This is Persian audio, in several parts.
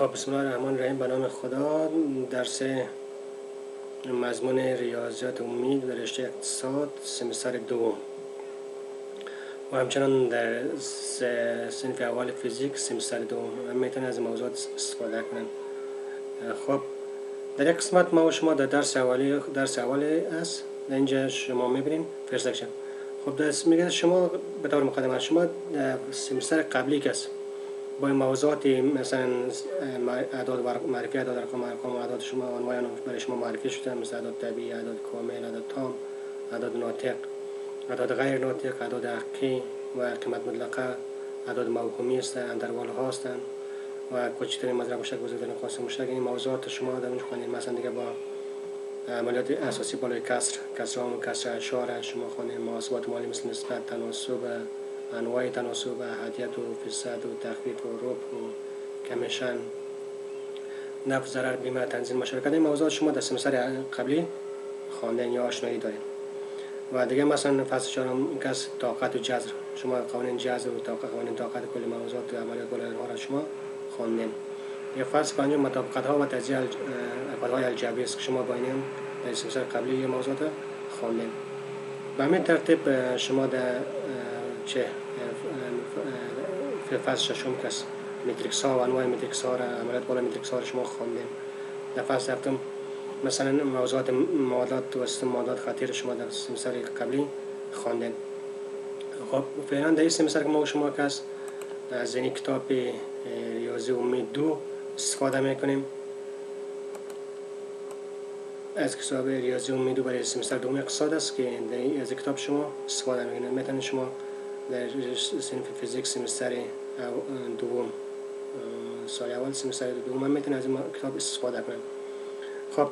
خب بسم الله الرحمن الرحیم. به نام خدا. درس مضمون ریاضیات عمومی در رشته اقتصاد سمستر دو و همچنان در سنف اول فیزیک سمستر دو هم می‌تونن از موضوعات استفاده کنن. خب در یک قسمت ما و شما در درس اولی درس اولی است. در اینجا شما می‌بینیم فرست خب دست میگه شما به طور مقدمه شما سمستر قبلی کس؟ با موضوعات مثلا اعداد معرفی اعداد ارقام ارقام اعداد شما عنوان برای شما معرفی شده مثل اعداد طبیعی اعداد کامل اعداد تام اعداد ناطق اعداد غیر ناطق اعداد حقیقی و قیمت مطلقه اعداد موهومی هستند اندروال ها هستند و کوچکترین مضرب مشترک بزرگترین قاسم مشترک. این موضوعات شما در اونجا خوانید مثلا دیگه با عملیات اساسی بالای کسر کسر و کسر اشاره شما خوانید محاسبات مالی مثل نسبت تناسب انواع تناسب هدیت و فیصد و تخفیف و رب و کمیشن نفت ضرر بیمه تنظیم مشارکت. این موضوعات شما در سمستر قبلی خواندن یا آشنایی دارید و دیگه مثلا فصل چهارم کس طاقت و جذر. شما قوانین جذر و طاقت قوانین طاقت کل موضوعات و عملیات ها را شما خواندین. یه فصل پنجم مطابقت ها و تجزیه های الجبری است که شما با در سمستر قبلی یه موضوعات خواندین. به همین ترتیب شما در چه فصل ششم کس. متریکس ها و انواع متریکس ها را عملیات بالا متریکس ها را شما خواندیم. در فصل هفتم مثلا موضوعات معادلات و معادلات خطی را شما در سمستر قبلی خواندیم. خب فعلا در این سمستر که ما شما کس از این کتاب ریاضی عمومی دو استفاده می‌کنیم. از کتاب ریاضی امید دو برای سمستر دوم اقتصاد است که در از کتاب شما استفاده می‌کنیم. می‌تونید شما در سنف فیزیک سمستر دوم. سال اول سمستر دوم. من می‌تونم از این کتاب استفاده کنم. خب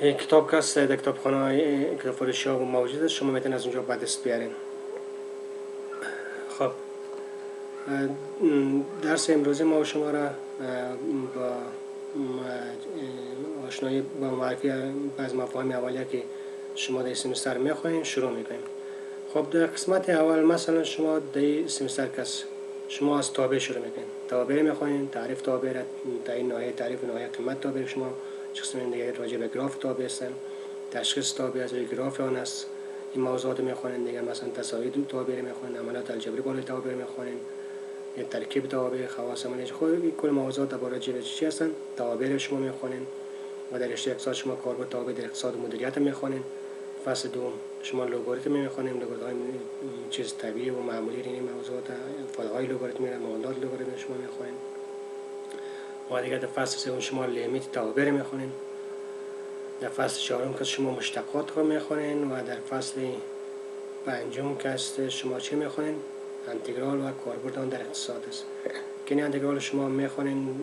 کتاب کس در کتاب خانه کتاب فروشی ها موجود است. شما می‌تونید از اونجا بعد دست بیارین. خب درس امروزی ما شما را با آشنایی با معرفی بعض مفاهیم اولیه که شما در سمستر می‌خواهیم شروع می‌کنیم. خب در قسمت اول مثلا شما در سمستر کس شما از تابع شروع می‌کنین. تابع می‌خواین تعریف تابع را در این ناحیه تعریف ناحیه قیمت تابع شما. چه قسم دیگه راجع به گراف تابع هستن. تشخیص تابع از گراف آن است این موضوعات می‌خوانین دیگه مثلا تساوی تابع می‌خوانین عملیات الجبری بالای تابع می‌خوانین یه ترکیب تابع خواص عملی. خود کل موضوعات درباره چی هستن؟ تابع شما می‌خوانین و در رشته اقتصاد شما کاربرد تابع در اقتصاد مدیریت می‌خوانین فصل دوم. شما لوگاریتم می‌خوانیم لوگاریتم های چیز طبیعی و معمولی این موضوعات فایل های لوگاریتم میره معادلات لوگاریتم شما می‌خوانیم و دیگه در فصل سوم شما لیمیت تعابیر می‌خوانیم. در فصل چهارم که شما مشتقات رو می‌خوانین و در فصل پنجم که شما چی می‌خوانین؟ انتگرال و کاربرد آن در اقتصاد است. که این انتگرال شما می‌خوانین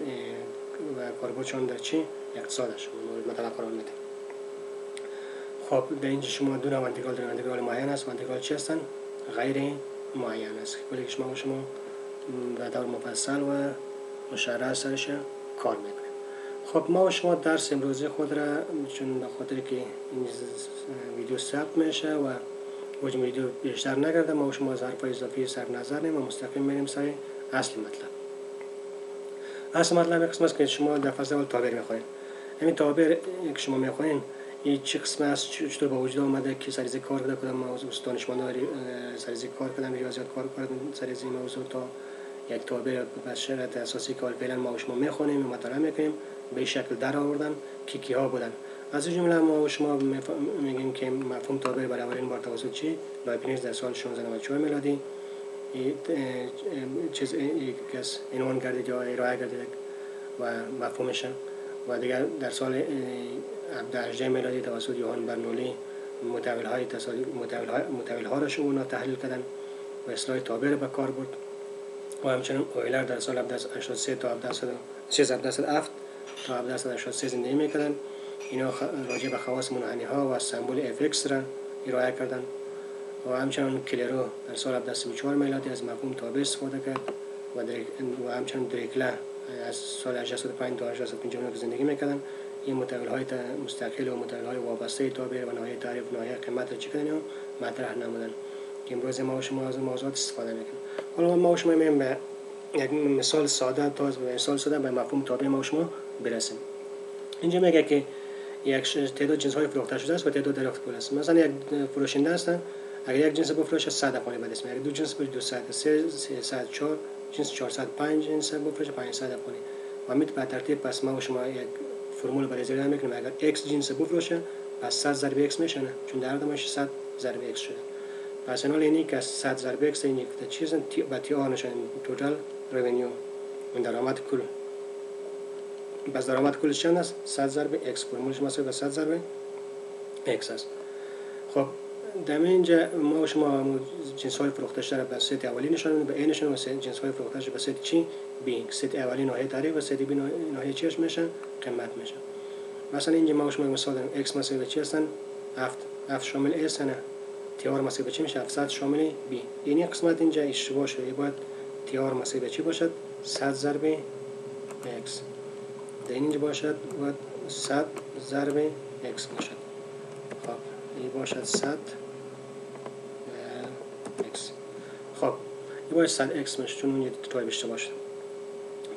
و کاربردشان در چی؟ اقتصاد شما مطلق قرار میدین خب در اینجا شما دو نوع انتگرال دارین. انتگرال معین است و انتگرال چی هستن؟ غیر معین است. ولی شما شما به دور مفصل و مشرع سرش کار می‌کنیم خب ما و شما درس امروزی خود را چون به خاطر که این ویدیو ثبت میشه و حجم ویدیو بیشتر نگرده ما و شما از حرف اضافی سر نظر و مستقیم میریم سر اصل مطلب. اصل مطلب قسم است که شما در فصل اول تابر می‌خواین همین تابر که شما می‌خواین این چه قسم است چطور با وجود آمده که سریزی کار کرده کدام موضوع دانشمندان سریزی کار کردن ریاضیات کار کردن سریزی موضوع تا یک تابع بشرت اساسی که فعلا ما شما می‌خونیم و مطالعه می‌کنیم به شکل در آوردن که کیها بودن. از این جمله ما شما میگیم که مفهوم تابع برای اولین بار توسط چی؟ لایبنیز در سال 1694 میلادی. چیز کس عنوان گردید یا ارائه گردید و مفهومش و دیگر در سال 18 میلادی توسط یوهان برنولی متول های متول ها را شما تحلیل کردن و اصلاح تابع به کار برد و همچنین اویلر در سال 1783 تا 1707 تا 1783 زندگی می‌کردن. اینا راجع به خواص منحنی ها و سمبول f x را ارائه کردن و همچنین کلیرو در سال 1734 میلادی از مفهوم تابع استفاده کرد و, و همچنین دیریکله از سال 1805 تا 1859 زندگی می‌کردن. این متغیر های مستقل و متغیر های وابسته تابع و ناحیه تعریف ناحیه قیمت را چی کردن مطرح نمودن امروز ما و شما از موضوعات استفاده می‌کنیم حالا ما و شما میم به یک مثال ساده تا مثال ساده به مفهوم تابع ما و شما برسیم. اینجا میگه که یک تعداد جنس های فروخته شده است و تعداد دریافت پول است. مثلا یک فروشنده هستن اگر یک جنس بفروشه 100 افغانی اسم اگر دو جنس بفروشه 200 300 4 جنس 400 5 جنس بفروشه 500 افغانی و میت به ترتیب پس ما و شما یک فرمول برای زیر می‌کنیم. اگر x جنس بفروشه پس 100 ضرب x میشه چون در دمش 100 ضرب x شده. پس این اینی که 100 ضرب x این یک چیز با تی آر نشون توتال رونیو این درآمد کل. بس درآمد کلش چند است؟ 100 ضرب x. فرمولش به 100 ضرب x است. خب در اینجا ما و شما جنس های فروخته شده به ست اولی نشان میدیم به نشان و جنس های فروخته به ست چی؟ بی ست اولی نوعی تعریف و ست بی نوعی چیش میشه قیمت میشه مثلا اینجا ما و شما مثال داریم. X مساوی به چی هستن؟ هفت. هفت شامل s نه تیار مساوی به چی میشه؟ 700 شامل بی یعنی قسمت اینجا اشتباه شده باید تیار مساوی به چی باشد؟ 100 ضرب x. در اینجا باشد باید 100 ضرب x باشد. خب. این باشد 100 خب این باید 100 x میشه چون اون یه تای بیشتر باشه.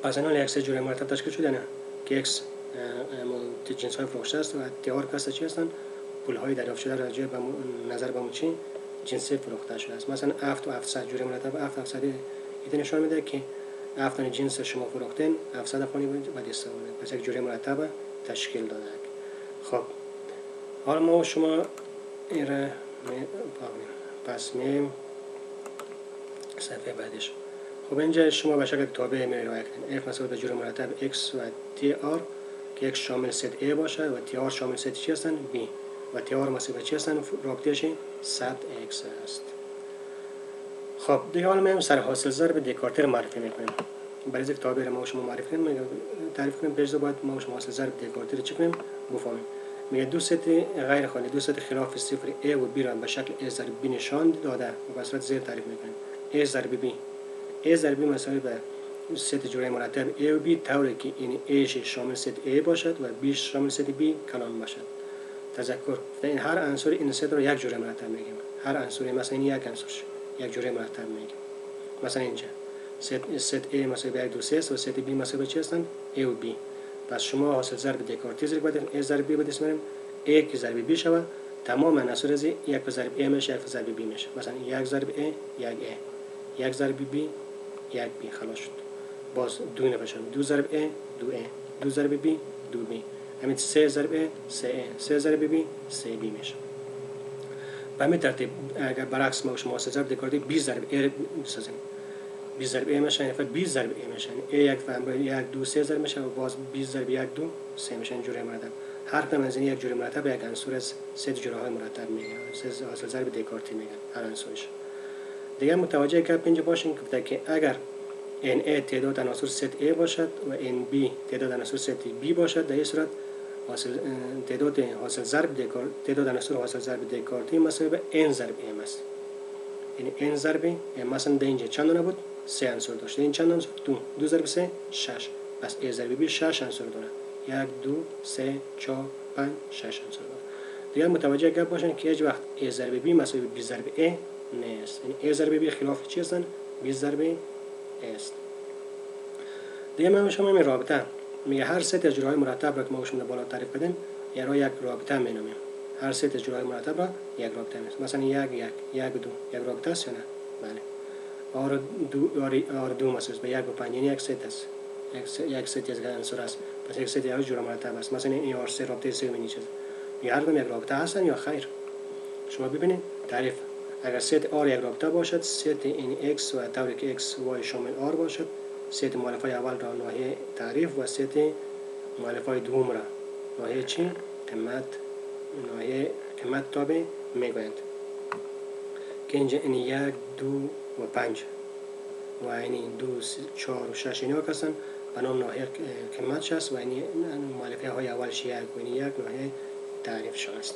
پس این x جوری مرتب تشکیل شده نه؟ که x جنس های فروخته است و تیار کسته چی هستن؟ پول های دریافت شده راجع به نظر به چی؟ جنس فروخته شده است. مثلا 7 و 700 جوری مرتب 7 700 ایده نشان میده که 7 جنس شما فروختین 700 افغانی باید استفاده پس یک جوری مرتب تشکیل داده خب. حالا ما و شما این را پس میم. صفحه بعدش. خب اینجا شما به شکل تابع می رایت کنید f مساوی به جور مرتب x و tr که x شامل ست a باشه و tr شامل ست چی هستن؟ B. و tr مساوی به چی هستن؟ رابطهش 100 x است. خب دیگه حالا ما سر حاصل ضرب دکارتر معرفی می‌کنیم. برای اینکه تابع ما شما معرفی کنیم تعریف کنیم پیش باید ما شما حاصل ضرب دکارتر چی کنیم؟ بفهمیم میگه دو ست غیر خالی دو ست خلاف صفر a و b را به شکل a ضرب b نشان داده و به صورت زیر تعریف می‌کنیم. A ضرب b. A ضرب مساوی به ست جوره مرتب a و b طوری که این a شامل ست a باشد و b شامل ست b کلان باشد. تذکر. این هر عنصر این ست رو یک جوره مرتب میگیم. هر عنصری مثلا این یک عنصر یک جوره مرتب میگیم. مثلا اینجا. ست ست a مساوی به 1 2 3 و ست b مساوی به چی هستند؟ A و b. پس شما حاصل ضرب دکارتیز رو بدین. A ضرب b بدید اسم a که ضرب b شود. تمام عناصر از یک ضرب a میشه یک ضرب b میشه. مثلا یک ضرب a یک a. یک ضرب b یک b خلاص شد. باز دو نوشتم دو ضرب a دو a دو ضرب b دو b همین سه ضرب a سه a سه ضرب b سه b میشه به همین ترتیب اگر برعکس ما شما حاصل ضرب دکارتی b ضرب a بسازیم 20 ضرب a میشه یعنی 20 ضرب a میشه a یک فهم یک دو سه ضرب میشه و باز 20 ضرب یک دو سه میشه این جوری مرتب. هر کدام از این یک جوری مرتب یک عنصر از سه جوره های مرتب میگن سه ضرب دکارتی میگن هر عنصرش. دیگه متوجه گپ اینجا باشین که اگر ان a تعداد عناصر ست a باشد و ان b تعداد عناصر ست b باشد در این صورت حاصل تعداد حاصل ضرب دکار تعداد عناصر حاصل ضرب دکارتی مساوی به n ضرب m است. یعنی n ضرب m مثلا در اینجا چند بود؟ سه عنصر داشته این چند عنصر؟ دو. دو ضرب سه شش. پس ای ضرب بی شش عنصر داره. یک دو سه چهار پنج شش عنصر داره. دیگه متوجه گپ باشن که هیچ وقت ای ضرب بی مساوی بی ضرب ا نیست. یعنی ای ضرب بی خلاف چی هستن؟ بی ضرب است دیگه من شما می رابطه. میگه هر سه اجراهای مرتب را که ما شما بالا تعریف کردیم یا را یک رابطه می نامیم هر سه جوره های مرتب را یک رابطه می مثلا یک یک یک دو. یک رابطه است یا نه؟ بله. آر دو آر دو مساوی به یک و پنج یعنی یک ست است. یک ست از عنصر است. پس یک ست یک جوره مرتب است. مثلا این آر سه رابطه سه می یا هر دو یک رابطه هستن یا خیر. شما ببینید تعریف. اگر ست آر یک رابطه باشد ست این x و طوری که x y شامل آر باشد. ست مؤلفه اول را ناحیه تعریف و ست مؤلفه دوم را ناحیه چی قیمت ناحیه قیمت تابع می‌گویند. که اینجا این یک دو و پنج. و این دو چهار و شش اینا هستن. به نام قیمت است و این مؤلفه های اولش یک و این یک ناحیه تعریفش است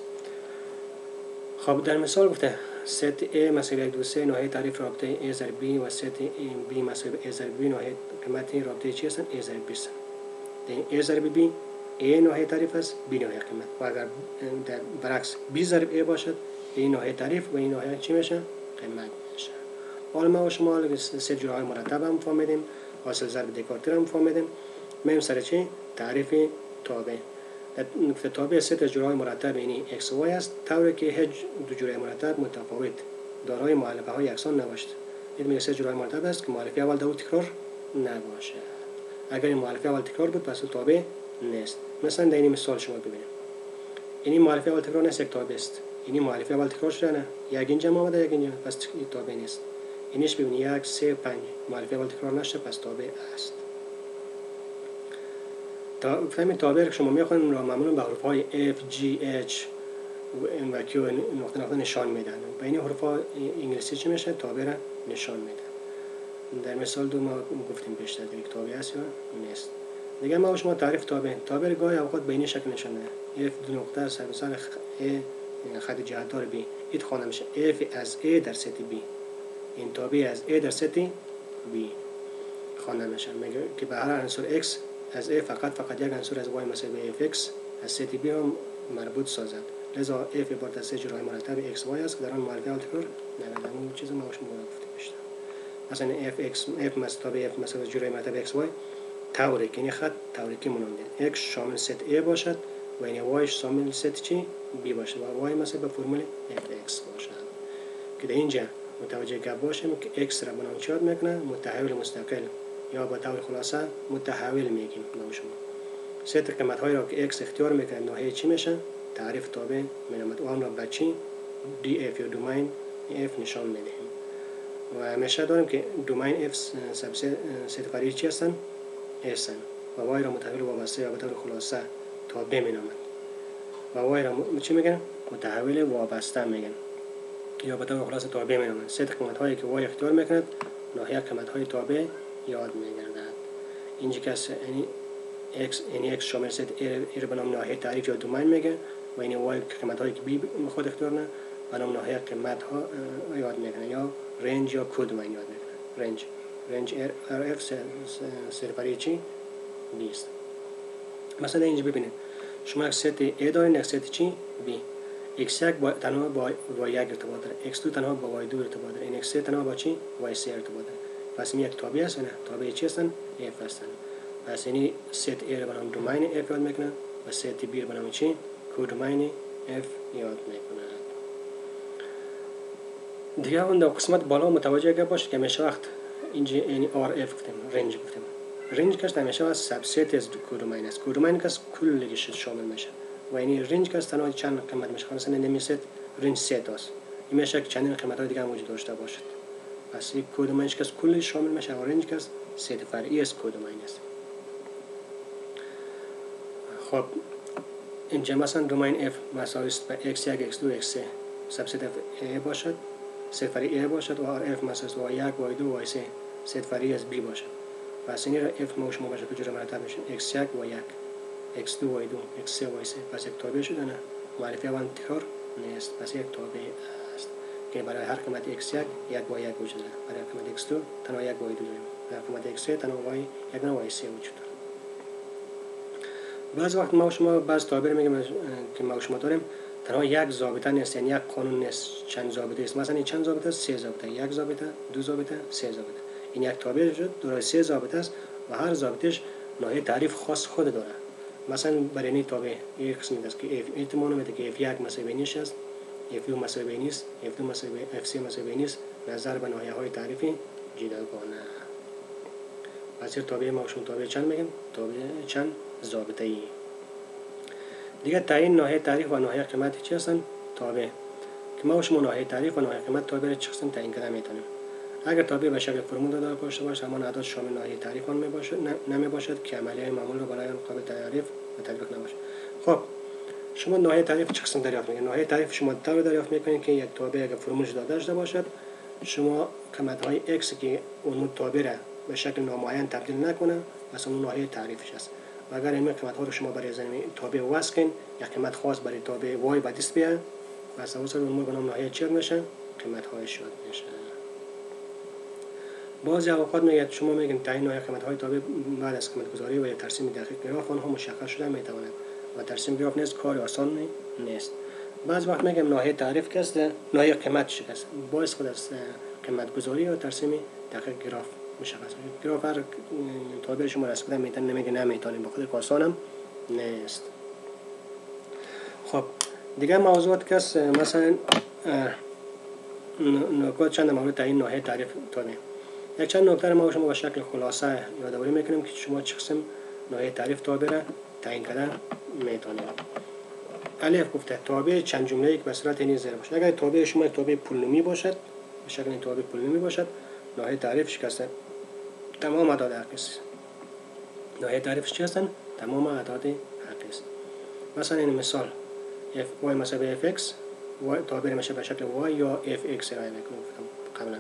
خب در مثال گفته ست A مساوی یک دو سه ناحیه تعریف رابطه A ضرب B و ست B مساوی A ضرب B ناحیه قیمت رابطه چی هستن؟ A ضرب B هستن. A ضرب B A ناحیه تعریف است B ناحیه قیمت. و اگر در برعکس B ضرب A باشد این ناحیه تعریف و این ناحیه چی میشه؟ قیمت میشه. حالا ما و شما سه جورهای مرتب هم فهمیدیم حاصل ضرب دکارتی رو فهمیدیم میم سر چی؟ تعریف تابع. تابع سه تا جورای مرتب یعنی x و y است طوری که هیچ دو جورای مرتب متفاوت دارای معلفه های یکسان نباشد این سه جورای مرتب است که معلفه اول دو تکرار نباشه اگر این معلفه اول تکرار بود پس تابع نیست مثلا در این مثال شما ببینید این معلفه اول تکرار نیست یک تابع است این معلفه اول تکرار شده نه یک اینجا آمده یک اینجا پس تابع نیست اینش ببینید یک سه پنج معلفه اول تکرار نشده پس تابع است تا فهم تابع شما می‌خواین را معمولا به حروف های F, G, H و Q نقطه نقطه نشان میدن. به این حروف ها انگلیسی چی میشه؟ تابع را نشان میدن. در مثال دو ما گفتیم بیشتر دیگه تابع است یا نیست. دیگه ما شما تعریف تابع تابع گاهی اوقات به این شکل نشان میده F دو نقطه سر سر خط جهتدار B. این خوانده میشه F از A در ست B. این تابع از A در ست B. خوانده میشه. که به هر عنصر X از A فقط فقط یک عنصر از Y مساوی fx از ست B هم مربوط سازد. لذا f عبارت از ست جوره های مرتب x y است که در آن مؤلفه اول تکرار نگردد اون چیز ما شما گفتیم بیشتر. مثلا f x f مساوی f مساوی جوره مرتب x y طوری که یعنی خط تاوریکی ماننده x شامل ست a باشد و یعنی y شامل ست چی؟ B باشد و y مساوی به فرمول fx باشد. که در اینجا متوجه گپ باشیم که x را بنام چی یاد می‌کنه؟ متحول مستقل. یا با طور خلاصه متحول میگیم نام شما. ست قیمت هایی را که x اختیار می‌کنه ناحیه چی میشه؟ تعریف تابع مینامد آن را به چی؟ D f یا domain f نشان می‌دهیم. و همیشه داریم که domain f ست فرعی چی هستن؟ هستن. و y را متحول وابسته یا به طور خلاصه تابع مینامد و وای را چی میگن؟ متحول وابسته میگن. یا به طور خلاصه تابع مینامد ست قیمت هایی که y اختیار می‌کند ناحیه قیمت های تابع یاد میگردد. اینجا که یعنی x یعنی شامل ست ایر به نام ناحیه تعریف یا دومین میگه و این y قیمت هایی که بی خود نه به نام ناحیه قیمت ها یاد می‌کنه یا رنج یا کد دومین یاد می‌کنه رنج رنج ار اف سرپری چی؟ بیست مثلا اینجا ببینید. شما یک ست ا دارین یک ست چی؟ بی x یک با تنها با y یک ارتباط داره. X دو تنها با y دو ارتباط داره. این x تنها با چی؟ Y سه ارتباط داره. پس این یک تابع نه. تابع چی هستن؟ F هستن. پس یعنی ست a رو بنام domain f یاد می‌کنه و ست b رو بنام چی؟ codomain f یاد می‌کنه دیگه اون در قسمت بالا متوجه گپ باشه که همیشه وقت اینجا یعنی r f گفتیم range گفتیم. range کس همیشه از subset از codomain است. codomain کس کلش شامل میشه. و یعنی range کس تنها چند قیمت میشه. مثلا نمیشه رنج سه تاست این میشه که چندین قیمت های دیگه هم وجود داشته باشد. پس یک کد منش کس کلش شامل میشه و رنج کس ست فرعی از کد است. خب اینجا مثلا دومین f مساوی است به x1 x2 x3 سبست f a باشد ست فرعی a باشد و f مساوی است y1 y2 y3 ست فرعی از b باشد. پس این f ما شما باشه کجا مرتب میشه. x1 و 1 x2 y2 x3 y3 پس یک تابع شده نه؟ معرفی اول تکرار نیست. پس یک تابع که برای هر قیمت x1 یک با یک وجود داره. برای قیمت x2 تنها یک با دو داریم. برای قیمت x3 تنها y یک نه y3 وجود داره. بعض وقت ما شما بعض تعبیر میگیم که ما شما داریم تنها یک ضابطه نیست یعنی یک قانون نیست. چند ضابطه است؟ مثلا این چند ضابطه؟ سه ضابطه. یک ضابطه دو ضابطه سه ضابطه. این یک تعبیر شد دارای سه ضابطه است و هر ضابطش ناحیه تعریف خاص خود داره. مثلا برای این تابع یک قسمی است که f احتمال میده که f1 مساوی نیست است. F2 مساوی نیست f2 مساوی f3 مساوی نیست نظر به ناحیه های تعریفی جداگانه پس تابع ما شما تابع چند میگیم؟ تابع چند؟ ضابطه ای دیگه تعیین ناحیه تعریف و ناحیه قیمت چی هستن؟ تابع. که ما شما ناحیه تعریف و ناحیه قیمت تابع چه قسم تعیین کردن می‌تونیم. اگر تابع به شکل فرمول داده باشه باشه همان اعداد شامل ناحیه تعریف آن نمی باشد که عملیه معمول رو برای قابل تعریف و تطبیق نباشه. خب شما ناحیه تعریف چه قسم دریافت می‌کنید. ناحیه تعریف شما طور دریافت می‌کنید که یک تابع اگر فرمولش داده شده باشد شما قیمت های x که اون تابع را به شکل نامعین تبدیل نکنه مثلا اون ناحیه تعریفش است. و اگر این قیمت ها رو شما برای زمین تابع واسه کن یک قیمت خاص برای تابع y به دست بیاد پس اون اون به نام ناحیه میشه قیمت های شاد میشه بعضی اوقات میگه شما میگین تعیین ناحیه قیمت های تابع بعد از قیمت گذاری و یک ترسیم دقیق گراف آنها مشخص شده می‌تواند و ترسیم گراف نیست کار آسان نیست. بعض وقت میگم ناحیه تعریف کسته ناحیه قیمت شکست باعث خود از قیمت گذاری و ترسیم دقیق گراف مشخص گراف هر تابع شما رسم کردن می‌تونه نمیگه نمی‌تونیم بخاطر کاسانم نیست. خب دیگه موضوعات کس مثلا نکات چند مورد این نوعه تعریف تانیم یک چند نکته ما شما با شکل خلاصه یادآوری می‌کنیم که شما چه قسم نوعه تعریف تابع تعیین کردن می‌تونید الف گفته تابع چند جمله یک به صورت اینی زیر باشه اگر تابع شما تابع پولنومی باشد به شکل تابع پولنومی باشد نوعه تعریف شکسته تمام اعداد حقی است. نوعه تعریفش چی هستن؟ تمام اعداد حقی است. مثلا این مثال f y مساوی fx y تابع میشه به شکل y یا fx ارائه می‌کنم قبلا.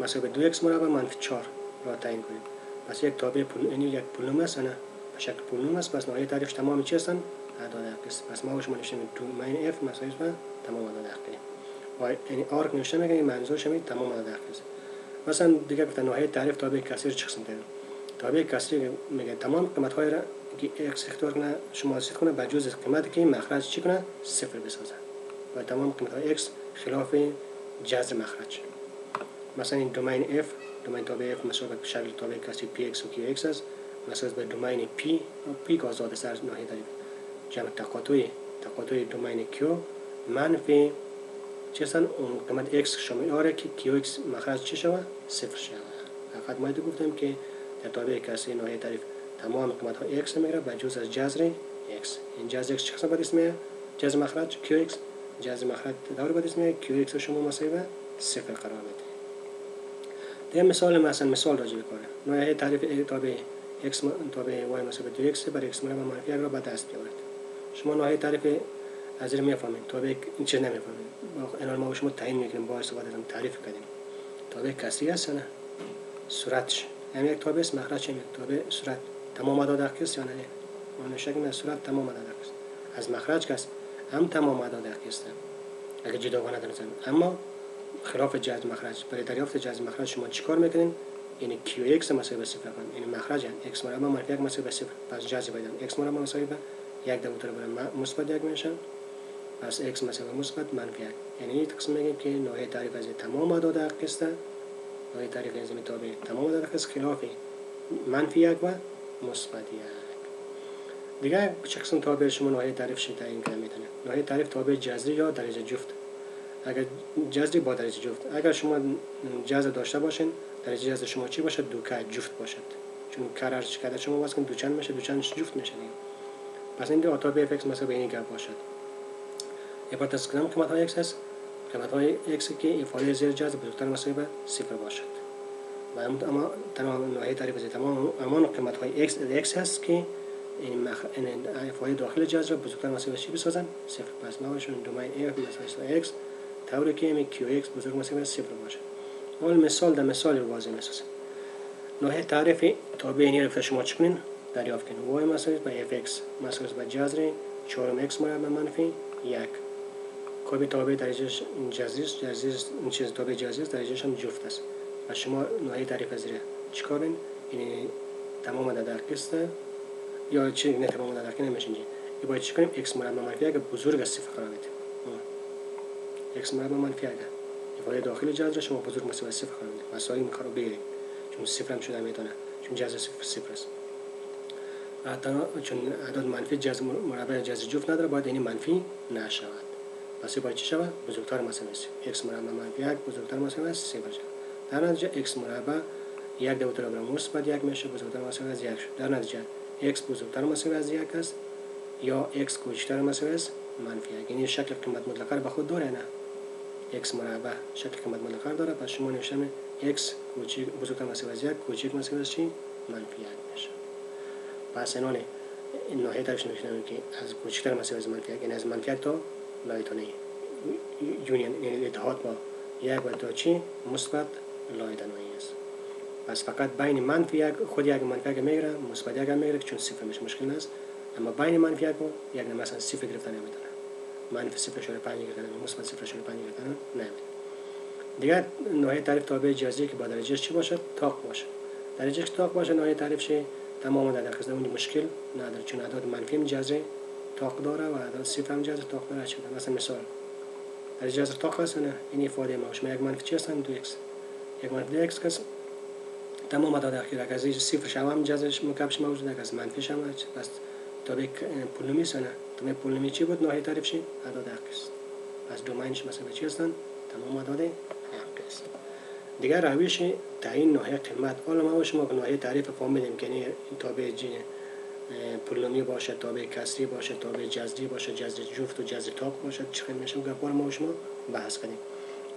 مساوی 2x مربع منفی 4 را تعیین کنیم. پس یک تابع پول یعنی یک پولنوم است نه؟ شکل پولنوم است پس نوعه تعریفش تمام چی هستن اعداد حقی است پس ما شما نوشتیم دومین f مساوی به تمام اعداد حقی و یعنی آرک نوشته میگه منظورش می تمام اعداد حقی است مثلا دیگه گفتن نوعه تعریف تابع کثیر چه قسم داریم تابع کثیر میگه تمام قیمت های را که x اختیار کنه شما سید کنه به جز قیمتی که مخرج چی کنه صفر بسازه و تمام قیمت های x خلاف جذر مخرج مثلا این دومین f دومین تابع f مثلا به شکل تابع کثیر px و qx است مثلا به دومین p p که آزاد سر ناحیه داریم. جمع تقاطع تقاطع دومین q. منفی چه اون قیمت x شامل آره که qx مخرج چه شود؟ صفر شود. فقط ما گفتم که در تابع کسی نوعی تعریف تمام قیمت ها x می‌گیره به جز از جذر x. این جذر x چه قسم اسم میاد جذر مخرج qx جذر مخرج دور باید اسم qx شما مساوی صفر قرار بده دیگه مثال مثلا مثال راجع به کاره. نوعی تعریف تابع x تابع y مساوی 2x برای x مربع منفی را به دست بیاورید شما نوعی تعریف از این می‌فهمید تابع این چیز نمی‌فهمید الان ما شما تعیین می‌کنیم با استفاده از تعریف کردیم تابع کسی هست نه صورتش هم یک تابع است مخرج یک تابع صورت تمام اعداد است یا نه ما نشه صورت تمام اعداد است از مخرج کس هم تمام اعداد است اگه جداگانه درزن اما خلاف جذب مخرج برای دریافت جذب مخرج شما چیکار می‌کنین یعنی کیو x مساوی به صفر کن یعنی مخرج x مربع منفی یک مساوی به صفر. پس جذب بدن. X مربع مساوی به یک دو رو برای مثبت یک میشه پس x مساوی مثبت منفی یک. یعنی این قسم میگیم که نوع تعریف از تمام اعداد است نوع تعریف از تابع تمام اعداد است خلاف منفی یک و مثبت یک. دیگه چه قسم تابع شما نوع تعریف شده تعیین کنه می‌تونه؟ نوع تعریف تابع جذری یا درجه جفت؟ اگر جذری با درجه جفت اگر شما جذر داشته باشین درجه جذر شما چی باشد؟ دو که جفت باشد. چون کرر کرده شما واسه دو چند میشه دو چند جفت میشه دیگه. پس این دو تابع اف مثلا به این گپ باشد. از کدام قیمت های x هست؟ قیمت های x که افاده زیر جذر بزرگتر مساوی به صفر باشد. و اما تمام نوعی تعریف از تمام اما قیمت های x x هست که این مخ... این افاده داخل جذر بزرگتر مساوی چی بسازن؟ صفر. پس ما باشون دومین f مساوی x طوری که می qx بزرگ مساوی به صفر باشد اول مثال در مثال واضح می‌سازه نوع تعریف تابع این رو شما چکنین دریافت کنید y مساوی به fx مساوی به جذر. 4x مربع منفی. یک. کابی تابع درجهش جزیز این چیز تابع جزیز درجهش هم جفت است. و شما نوعی تعریف از چیکارین یعنی تمام در درکسته یا چی نه تمام در نمیشه اینجا ای باید چیکاریم x مربع منفی. اگه بزرگ از صفر قرار بدیم. X مربع منفی اگه ifade داخل جذر شما بزرگ مساوی صفر قرار بدیم مساوی این کارو بگیریم چون صفر هم شده می‌تونه چون جذر صفر صفر است. چون اعداد منفی جذر مربع جذر جفت نداره باید یعنی منفی نشود. پس باید چی شود؟ بزرگتر مساوی x مربع منفی یک بزرگتر مساوی صفر شود. در نتیجه x مربع یک تا برابر مثبت یک میشه بزرگتر مساوی از یک شد. در نتیجه x بزرگتر مساوی از یک است یا x کوچکتر مساوی از منفی یک. یعنی شکل قیمت مطلقه به خود داره نه. X مربع شکل قیمت مطلقه داره. پس شما نوشتن x کوچک بزرگتر مساوی از یک کوچک مساوی از چی؟ منفی یک میشه. پس این ناحیه ترش نوشتن که از کوچکتر مساوی از منفی یک یعنی از منفی یک تا لایتونه یونین یعنی اتحاد با یک و دو چی؟ مثبت لایدنایی است. پس فقط بین منفی یک خود یک منفی یک می‌گیره مثبت یک می‌گیره چون صفر میشه مشکل نیست. اما بین منفی یک و یک مثلا صفر گرفتن نمی‌تونه منفی صفر شده پنج گرفتن مثبت صفر شده پنج گرفتن نمی‌تونه دیگه نوع تعریف تابع جزئی که با درجهش چی باشه؟ تاق باشه. درجهش تاق باشه نوع تعریف شه تمام در داخل اون مشکل نداره چون اعداد منفی هم جزئی تاق داره و اعداد صفر هم جزئی تاق داره. چه مثلا مثال. در جزر تاق هست نه؟ این ifade ما شما یک منفی چی هستن؟ دو x یک منفی دو x کس تمام عدد اخیر. اگر از صفر هم جزش مکبش موجود اگر از منفیش هم بس تابع پولومی سنه تابع پولومی چی بود؟ ناحیه تعریف شی عدد اقیس پس دومینش مثلا چی هستن؟ تمام عدد اقیس دیگر روش تعیین ناحیه قیمت. حالا ما شما که ناحیه تعریف فهمیدیم که این تابع جین پولومی باشه تابع کسری باشه تابع جذری باشه جذر جفت و جذر تاق باشه. چه میشه گپ ما شما بحث کنیم.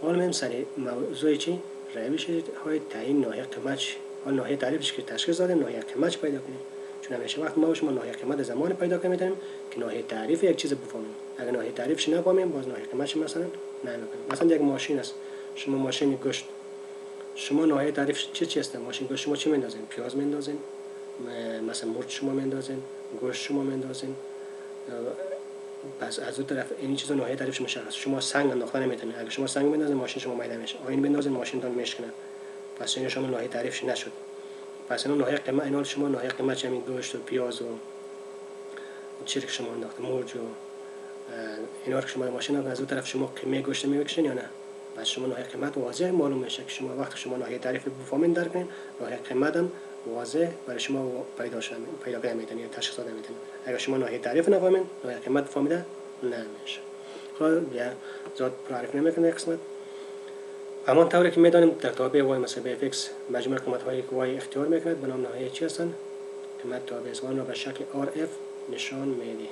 حالا میم سری موضوع چی؟ روش های تعیین ناحیه قیمت حالا ناحیه تعریفش که تشخیص داده ناحیه قیمت پیدا کنیم. چون همیشه وقت ما شما ناحیه قیمت زمان پیدا کنیم که ناحیه تعریف یک چیز بفهمیم. اگر ناحیه تعریفش نفهمیم باز ناحیه قیمتش مثلا نمی‌کنیم. مثلا یک ماشین است. شما ماشین گوشت شما ناحیه تعریف چه چی هست ماشین گوشت شما چی میندازین پیاز میندازین مثلا مرچ شما میندازین گوشت شما میندازین پس از اون طرف این چیزا ناحیه تعریفش مشخص شما سنگ انداختن نمی‌تونید اگر شما سنگ بندازین ماشین شما میده میشه آین بندازین ماشین تون میشکنه. پس این شما ناحیه تعریفش نشد. پس این ناحیه قیمت اینا شما ناحیه قیمت همین گوشت و پیاز و که شما انداخته مرج و اینا رو شما ماشین از اون طرف شما قیمه گوشت می‌کشین یا نه؟ پس شما ناحیه قیمت واضح معلوم میشه که شما وقتی شما ناحیه تعریف بفهمین در کنین ناحیه قیمت هم واضح برای شما پیدا شده پیدا کنید می‌تونید یا تشخیص داده می‌تونید اگر شما ناحیه تعریف نفهمین ناحیه قیمت فهمیده نمیشه. خب یا زاد تعریف نمی‌کنه قسمت. همان طوری که می‌دانیم در تابع وای به فیکس مجموع قیمت هایی که وای اختیار می‌کند به نام نهایی چی هستن قیمت تابع است را به شکل RF نشان می‌دهیم.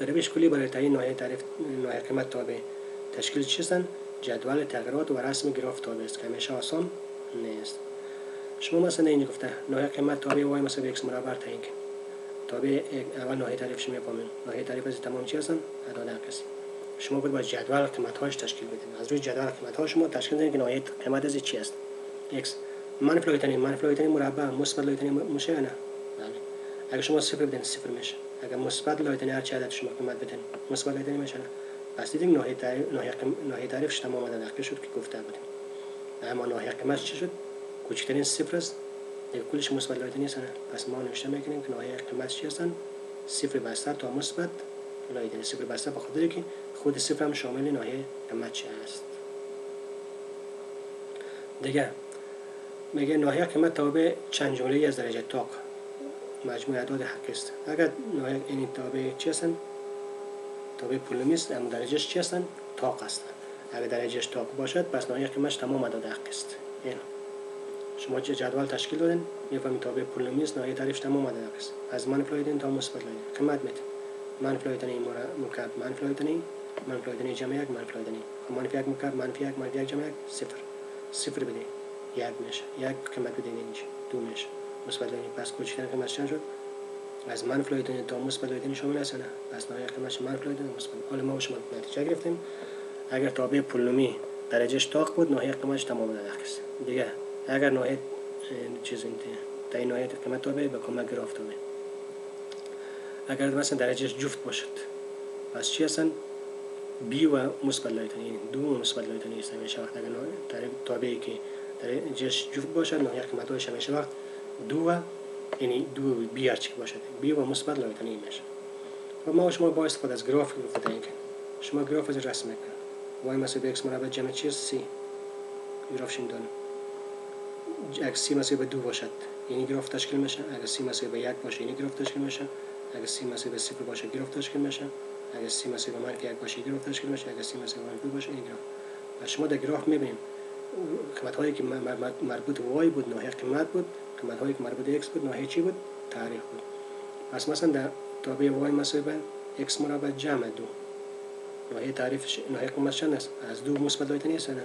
روش کلی برای تعیین ناحیه تعریف ناحیه قیمت تابع تشکیل چی هستن جدول تغییرات و رسم گراف تابع است که همیشه آسان نیست. شما مثلا اینجا گفته ناحیه قیمت تابع وای به x مربع تعیین تابع اول ناحیه تعریفش می‌فهمیم ناحیه تعریف از تمام چی هستن اعداد کسی. شما باید با جدول قیمت هاش تشکیل بدید از روی جدول قیمت ها شما تشکیل بدید که نهایت قیمت از چی است؟ X. منفی لایتنی منفی لایتنی مربع مثبت لایتنی میشه نه؟ بله. اگر شما صفر بدین صفر میشه. اگر مثبت لایتنی هر چه عدد شما قیمت بدین مثبت لایتنی میشه نه. پس دیدیم ناحیه تعریف ناحیه تعریفش تمام عدد شد که گفته بودیم. اما ناحیه قیمت چی شد؟ کوچکترین صفر است. دیگه کلش مثبت لایتناهی است پس ما نوشته می‌کنیم که ناحیه قیمت چی هستن؟ صفر بسته تا مثبت لایتناهی صفر بسته بخاطر که خود صفر شامل ناحیه قیمت است. دیگه میگه ناحیه قیمت تابع چند جمله از درجه طاق مجموع اعداد حقیقی است. اگر ناحیه این تابع چی هستن؟ تابع پولمی است اما درجهش چی هستن؟ تاق هستن. اگر درجهش تاق باشد پس ناحیه قیمتش تمام اعداد حق است. این. شما چه جدول تشکیل دادین؟ می‌فهمید تابع پولمی است ناحیه تعریفش تمام اعداد حق است. از منفی تا مثبت قیمت میده منفی لایتنی مکعب منفی لایتنی جمع یک منفی لایتنی منفی یک مکعب منفی یک منفی یک جمع یک صفر. صفر بده یک میشه یک قیمت بده اینجا دو میشه مثبت لایتنی پس کوچکترین قیمت چند شد؟ از منفی لایتنی تا مثبت لایتنی شامل است نه. پس نهایت قیمتش منفی لایتنی مثبت. حالا ما شما نتیجه گرفتیم. اگر تابع پولومی درجهش تاق بود نهایت قیمتش تمام است. دیگه اگر نهایت چیز تا نهایت قیمت تابع به کمک گراف تابع اگر مثلا درجهش جفت باشد. پس چی هستن؟ بی و مثبت لایتنی یعنی دو مثبت لایتنی است همیشه وقت اگر تابعی که درجهش جفت باشد نهایت قیمتش همیشه وقت دو و یعنی دو بی هر چی باشد بی و مثبت لایتنی میشه. و ما شما با استفاده از گراف تعیین کنیم شما گراف از رسم می‌کنید. وای مثلا به x مربع جمع چیز سی گراف شین دانه اگر سی مثلا به دو باشد یعنی گراف تشکیل میشه. اگر سی مثلا به یک باشه یعنی گراف تشکیل میشه. اگر سی مساوی به صفر باشه گرفت تشکیل میشه. اگر سی مساوی به منفی یک باشه گرفت تشکیل میشه اگر سی مساوی به منفی باشه این گراف و شما در گراف می‌بینیم. قیمت هایی که مربوط به y بود ناحیه قیمت بود. قیمت هایی که مربوط به x بود ناحیه چی بود؟ تعریف بود. پس مثلا در تابع y مساوی به x مربع جمع دو. ناحیه تعریف ناحیه قیمت چند است؟ از دو مثبت لایتناهی نیست نه.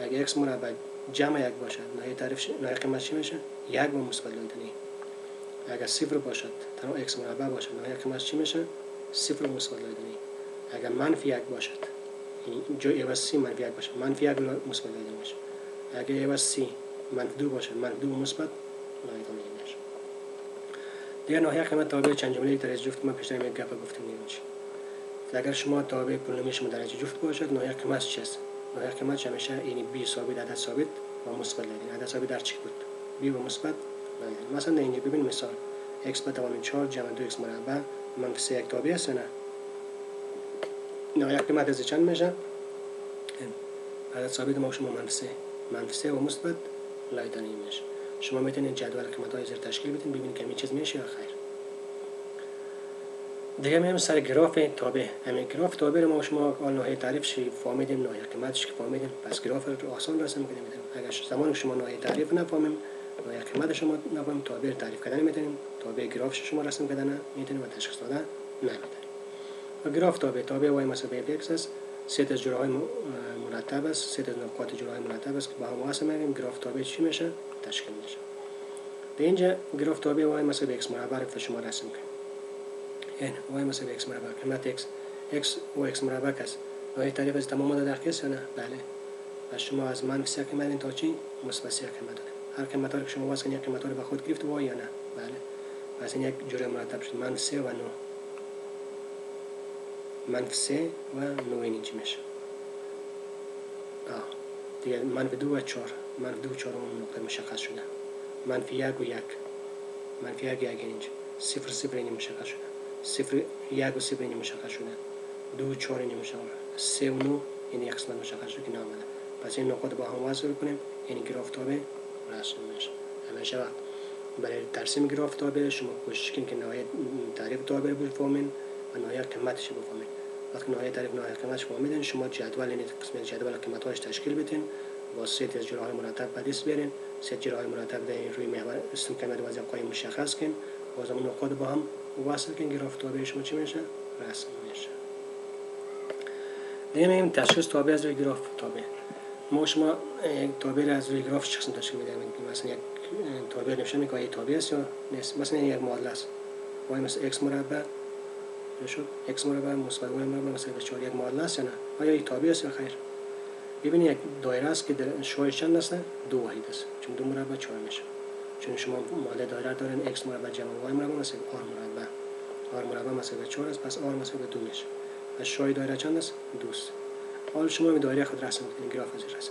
اگر x مربع جمع یک باشه ناحیه تعریف ناحیه قیمت چی میشه؟ یک و مثبت لایتناهی اگر صفر باشد تنها x مربع باشد ناحیه قیمتش چی میشه؟ صفر مثبت لایتناهی اگر منفی یک باشد یعنی جو عوض سی منفی یک باشد منفی یک مثبت لایدنی میشه اگر عوض سی منفی دو باشد منفی دو مثبت لایدنی میشه دیگر نهایت قیمت تابع چند جمله درجه جفت ما پیشتر یک گپ گفتیم نمیشه اگر شما تابع پولنومی شما درجه جفت باشد نهایت قیمت چی است؟ نهایت قیمت همیشه یعنی بی ثابت عدد ثابت و مثبت لایدنی عدد ثابت در چی بود؟ بی و مثبت مثلا اینجا ببین مثال. X به توان 4 جمع 2x مربع منفی 3 یک تابع است نه؟ یک از چند میشه عدد ثابت ما شما منفی 3 منفی 3 و مثبت لایدانی میشه شما می‌تونید جدول قیمت های زیر تشکیل بدین ببینید که چیز میشه یا خیر. دیگه میام سر گراف تابع. همین گراف تابع رو ما شما آل نوعی تعریفش فهمیدیم نوعی قیمتش که فهمیدیم. پس گراف رو آسان رسم کنیم اگر زمان شما نوعی تعریف نفهمیم نوعی قیمت شما نفهمیم تابع تعریف کردن می‌تونیم تابع گراف شما رسم کردن می‌تونیم و تشخیص دادن نمی‌تونیم و گراف تابع تابع وای مسابقه ایکس است سه تا جوره مرتب است سه تا نقاط جوره مرتب است که با هم واسه میگیم گراف تابع چی میشه؟ تشکیل میشه. به اینجا گراف تابع وای مسابقه ایکس مربع رو شما رسم کنیم. n y مساوی x مربع. قیمت x x و x مربع است. آیا تعریف از تمام مدت در یا نه؟ بله. پس شما از منفی سه قیمت تا چی؟ مثبت سه هر قیمت که شما واسه یک قیمت رو به خود گرفت و یا نه؟ بله. پس این یک جوره مرتب شد. منفی سه و 9 منفی سه و 9 این اینجا میشه؟ آه. دیگه منفی دو و چهار. منفی دو و چهار اون نقطه مشخص شده. منفی یک و یک. منفی یک یک اینجا صفر صفر این مشخص شده. صفر یک و صفر این مشخص شده. دو و چهار این مشخص سه و نو این یک قسمت مشخص شده که نامده پس این نقاط با هم وصل کنیم. این گراف میشه. همیشه وقت برای ترسیم گراف تابع شما کوشش کنید که نهایت تعریف تابع بفهمین و نهایت قیمتش بفهمین. وقتی نهایت تعریف نهایت قیمتش فهمیدین شما جدول این قسمت جدول قیمتاش تشکیل بدین. با سه از جراهای مرتب به بیارین سه جراهای مرتب در روی محور اسم قیمت و قایم مشخص کن. باز اون نقاط با هم وصل کن گراف تابع شما چی میشه؟ رسم میشه. دیگه تشخیص تابع از گراف تابع. ما شما یک تابع از روی گراف چه تشکیل میدیم مثلا یک تابع نشه میگه یک تابع است یا نیست. مثلا یک معادله است. وای مثلا x مربع. شد؟ X مربع مثبت y مربع مثلا 4 یک معادله است یا نه؟ آیا یک تابع است یا خیر؟ ببینید یک دایره است که در شویش چند است؟ دو واحد است. چون دو مربع 4 میشه. چون شما معادله دایره دارین x مربع جمع y مربع مثلا r مربع. R مربع مثلا 4 است. پس r مثلا 2 میشه. پس دایره چند است؟ دوست حال شما می دایره خود رسم کنید گراف از رسم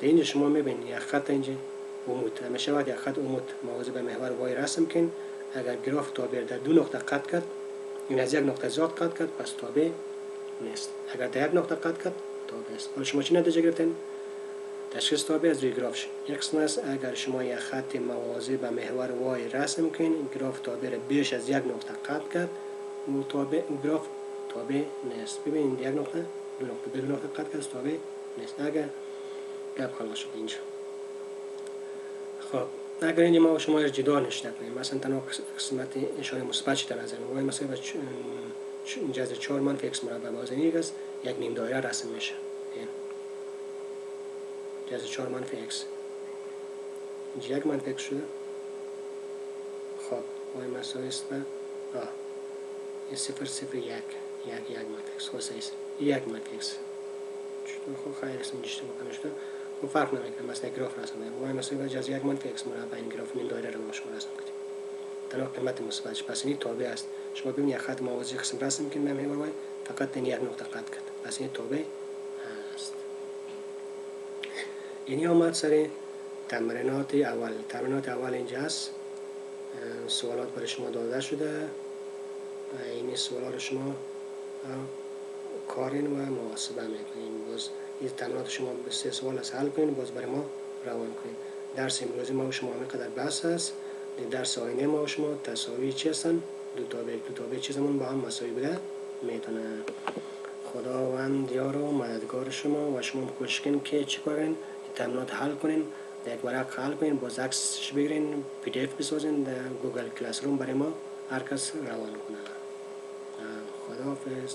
در اینجا شما می‌بینید یک خط اینجا عمود همیشه باید یک خط عمود موازی به محور وای رسم کن اگر گراف تابع در دو نقطه قطع کرد این از یک نقطه زیاد قطع کرد پس تابع نیست. اگر در یک نقطه قطع کرد تابع است. حالا شما چی نتیجه گرفتین؟ تشخیص تابع از روی گراف یک است اگر شما یک خط موازی به محور وای رسم کن این گراف تابع بیش از یک نقطه قطع کرد او تابع گراف تابع نیست. ببینید یک نقطه کرد تابع نیست اگر گپ خلاص شد اینجا خب اگر اینجا ما شما رو جدا نشته کنیم مثلا تنها قسمت اشاره مثبت چی نظر میگه مثلا جذر 4 منفی x مربع باز است یک نیم دایره رسم میشه جذر 4 منفی x اینجا یک منفی x شده خب وای مساوی است به آه صفر صفر یک یک یک منفی x خلاصه است یک منفی x خب خیر اسم اینجا اشتباه کنشته و فرق نمی‌کنه مثلا گراف رسم کنیم وای مثلا جز یک x مربع این گراف این دایره رو شما رسم کنید تنها قیمت مثبتش پس این تابع است شما ببینید خط موازی قسم رسم کنید نمیشه وای فقط این یک نقطه قطع کرد پس این تابع است یعنی آمد سر تمرینات اول تمرینات اول اینجا است سوالات برای شما داده شده این سوالات شما کارین و محاسبه می‌کنین باز این تمرینات شما به سه سوال از حل کنین باز برای ما روان کنین. درس امروزی ما و شما همینقدر بحث است. درس آینده ما و شما تساوی چی هستن؟ دو تابع دو تابع چیزمون با هم مساوی بوده؟ می‌تونه. خداوند یار و مددگار شما و شما کوشش کنین که چی کنین تمرینات حل کنین. یک ورق حل کنین باز عکسش بگیرین PDF بسازین در Google Classroom برای ما هر کس روان کنه. خداحافظ.